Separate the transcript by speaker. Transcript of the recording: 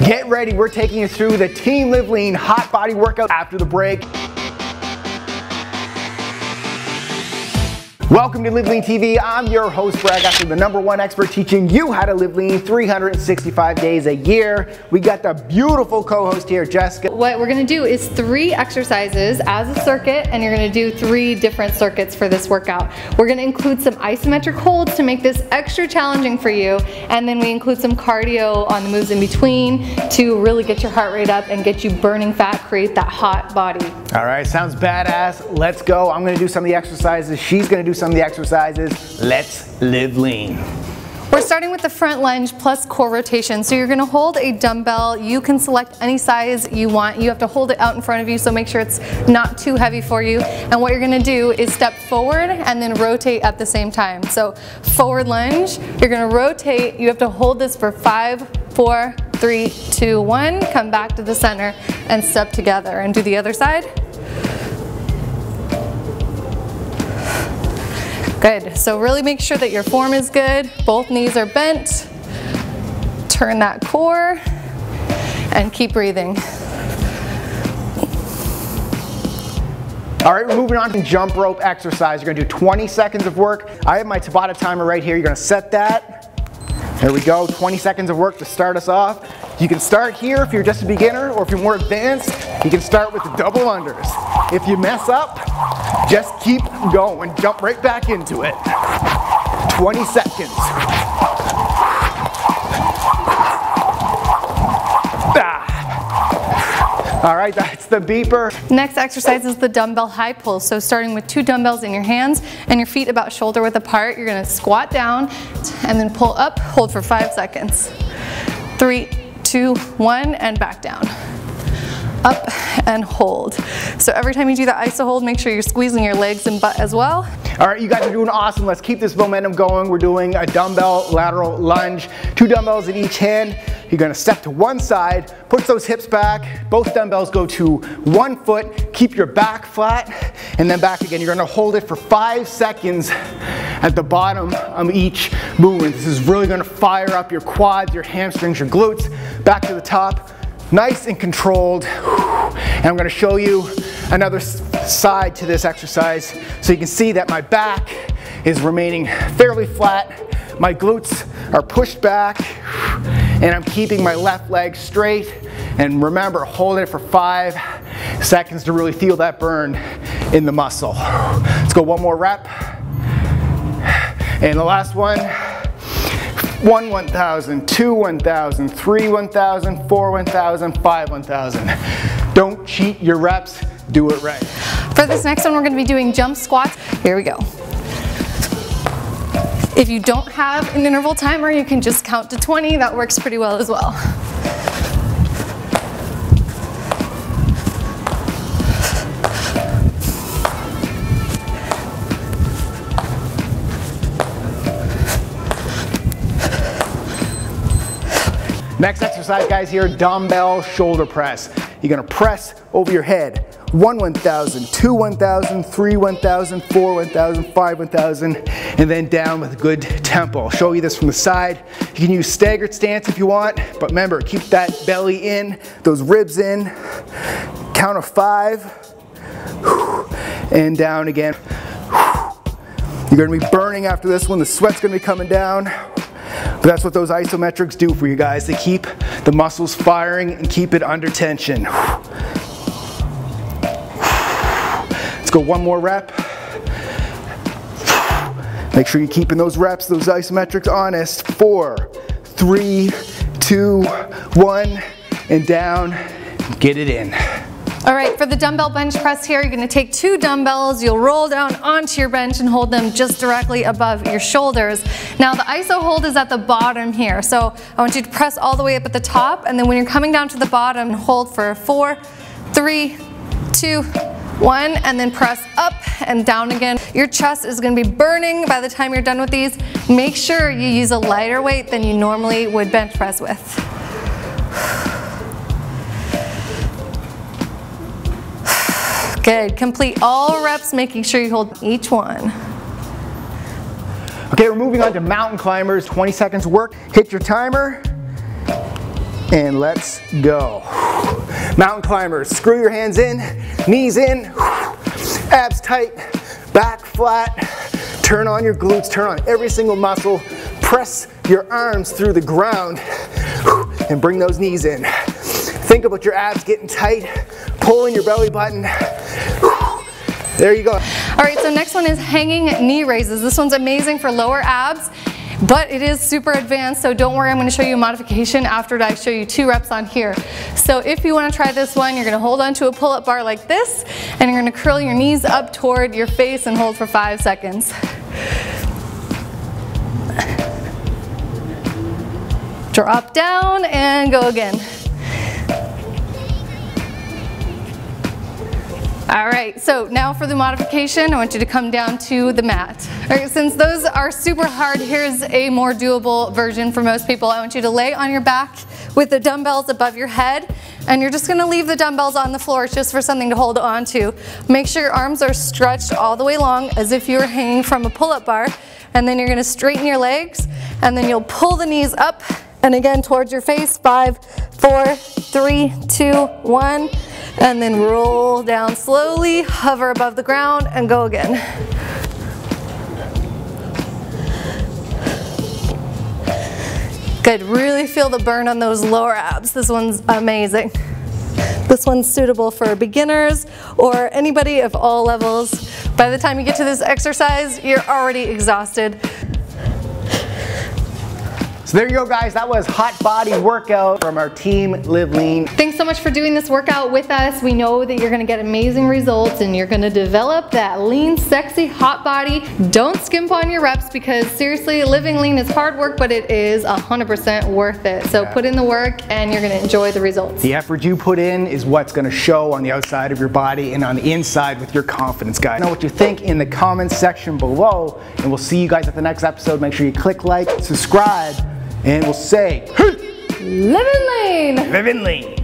Speaker 1: Get ready, we're taking you through the Team Live Lean hot body workout after the break. Welcome to Live Lean TV. I'm your host, Brad Gouthro, the number one expert teaching you how to live lean 365 days a year. We got the beautiful co-host here, Jessica.
Speaker 2: What we're gonna do is three exercises as a circuit, and you're gonna do three different circuits for this workout. We're gonna include some isometric holds to make this extra challenging for you, and then we include some cardio on the moves in between to really get your heart rate up and get you burning fat, create that hot body.
Speaker 1: All right, sounds badass. Let's go. I'm gonna do some of the exercises. She's gonna do some of the exercises. Let's live lean.
Speaker 2: We're starting with the front lunge plus core rotation. So you're gonna hold a dumbbell. You can select any size you want. You have to hold it out in front of you, so make sure it's not too heavy for you. And what you're gonna do is step forward and then rotate at the same time. So forward lunge, you're gonna rotate. You have to hold this for five, four, three, two, one. Come back to the center and step together and do the other side. Good, so really make sure that your form is good. Both knees are bent. Turn that core and keep breathing.
Speaker 1: All right, we're moving on to jump rope exercise. You're gonna do 20 seconds of work. I have my Tabata timer right here. You're gonna set that. There we go, 20 seconds of work to start us off. You can start here if you're just a beginner, or if you're more advanced, you can start with the double unders. If you mess up, just keep going. Jump right back into it. 20 seconds. Ah. All right, that's the beeper.
Speaker 2: Next exercise is the dumbbell high pull. So starting with two dumbbells in your hands and your feet about shoulder width apart, you're gonna squat down and then pull up, hold for five seconds. Three, two, one, and back down up and hold. So every time you do that iso hold, make sure you're squeezing your legs and butt as well.
Speaker 1: All right, you guys are doing awesome. Let's keep this momentum going. We're doing a dumbbell lateral lunge, two dumbbells in each hand. You're gonna step to one side, push those hips back, both dumbbells go to one foot, keep your back flat, and then back again. You're gonna hold it for five seconds at the bottom of each movement. This is really gonna fire up your quads, your hamstrings, your glutes, back to the top nice and controlled. And I'm gonna show you another side to this exercise so you can see that my back is remaining fairly flat. My glutes are pushed back and I'm keeping my left leg straight. And remember, hold it for five seconds to really feel that burn in the muscle. Let's go one more rep. And the last one, one 1,000, two 1,000, three 1,000, four 1,000, five 1,000. Don't cheat your reps, do it right.
Speaker 2: For this next one, we're gonna be doing jump squats. Here we go. If you don't have an interval timer, you can just count to 20. That works pretty well as well.
Speaker 1: Next exercise, guys, here, dumbbell shoulder press. You're gonna press over your head. One 1,000, two 1,000, three 1,000, four 1,000, five 1,000, and then down with good tempo. I'll show you this from the side. You can use staggered stance if you want, but remember, keep that belly in, those ribs in. Count of five, and down again. You're gonna be burning after this one. The sweat's gonna be coming down. But that's what those isometrics do for you guys. They keep the muscles firing and keep it under tension. Let's go one more rep. Make sure you're keeping those reps, those isometrics honest. Four, three, two, one, and down. Get it in.
Speaker 2: All right, for the dumbbell bench press here, you're gonna take two dumbbells, you'll roll down onto your bench and hold them just directly above your shoulders. Now the iso hold is at the bottom here, so I want you to press all the way up at the top, and then when you're coming down to the bottom, hold for four, three, two, one, and then press up and down again. Your chest is gonna be burning by the time you're done with these. Make sure you use a lighter weight than you normally would bench press with. Good, complete all reps, making sure you hold each one.
Speaker 1: Okay, we're moving on to mountain climbers, 20 seconds work. Hit your timer. and let's go. Mountain climbers, screw your hands in, knees in, abs tight, back flat, turn on your glutes, turn on every single muscle, press your arms through the ground and bring those knees in. Think about your abs getting tight, pulling your belly button. There you go.
Speaker 2: All right, so next one is hanging knee raises. This one's amazing for lower abs but it is super advanced, so don't worry, I'm gonna show you a modification after I show you two reps on here. So if you wanna try this one, you're gonna hold onto a pull-up bar like this, and you're gonna curl your knees up toward your face and hold for five seconds. Drop down and go again. All right, so now for the modification, I want you to come down to the mat. All right, since those are super hard, here's a more doable version for most people. I want you to lay on your back with the dumbbells above your head, and you're just gonna leave the dumbbells on the floor just for something to hold on to. Make sure your arms are stretched all the way long as if you were hanging from a pull-up bar, and then you're gonna straighten your legs, and then you'll pull the knees up, and again towards your face, five, four, three, two, one, and then roll down slowly, hover above the ground, and go again. Good, really feel the burn on those lower abs. This one's amazing. This one's suitable for beginners or anybody of all levels. By the time you get to this exercise, you're already exhausted.
Speaker 1: So there you go guys, that was hot body workout from our team Live Lean.
Speaker 2: Thanks so much for doing this workout with us. We know that you're gonna get amazing results and you're gonna develop that lean, sexy, hot body. Don't skimp on your reps because seriously, living lean is hard work, but it is 100% worth it. So yeah. put in the work and you're gonna enjoy the results.
Speaker 1: The effort you put in is what's gonna show on the outside of your body and on the inside with your confidence, guys. Know what you think in the comments section below, and we'll see you guys at the next episode. Make sure you click like, subscribe, and we'll say, hey,
Speaker 2: Living lean.
Speaker 1: Living lean.